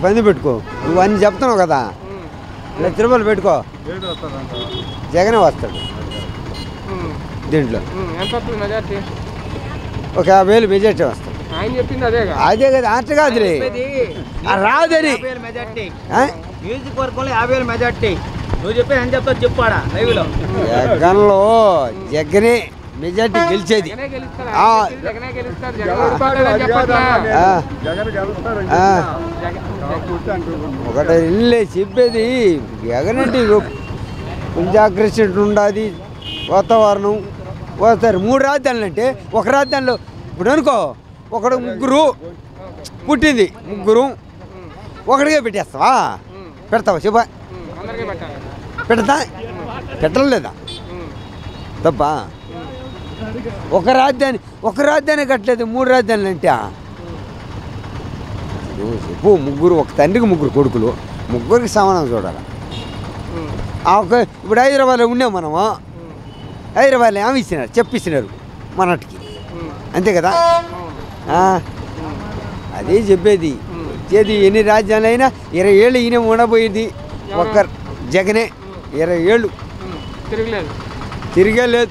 పంది పెట్టుకో. నువ్వు అన్ని చెప్తున్నావు కదా. లక్ష రూపాయలు పెట్టుకో. జగనే వస్తాడు. దీంట్లో. ఒక యాభై వేలు మెజార్టీ వస్తాడు. అదే కదా. అట్ట కాదులే రాదని యాభై వేల మెజార్టీ. నువ్వు చెప్పేది ఎంత చెప్తావు చెప్పాడా జగన్లో జగనే మెజార్టీ గెలిచేది. ఒకటి ఇల్లే చెప్పేది. జగన్ అంటే కొంచెం అగ్రెసివ్ ఉండాది వాతావరణం వస్తారు. మూడు రాజధానులు అంటే ఒక రాజధానిలో ఇప్పుడు అనుకో ఒకడు ముగ్గురు పుట్టింది ముగ్గురు ఒకడికే పెట్టేస్తావా? పెడతావా? చెప్ప. పెట్టాలి. పెడతా? పెట్టలేదా తప్ప? ఒక రాజధాని ఒక రాజధాని కట్టలేదు మూడు రాజధానులు అంటే చెప్పు ముగ్గురు ఒక తండ్రికి ముగ్గురు కొడుకులు ముగ్గురికి సమానం చూడాలి? ఒక ఇప్పుడు హైదరాబాద్లో ఉన్నాం మనము. హైదరాబాద్లో ఏమి ఇచ్చినారు? చెప్పిచ్చినారు మనటికి. అంతే కదా? అదే చెప్పేది. వచ్చేది ఎన్ని రాజ్యాలు అయినా ఇరవై ఏళ్ళు ఈయన ఉండబోయేది ఒక్క జగనే. ఇరవై ఏళ్ళు. తిరగలేదు. తిరిగే లేదు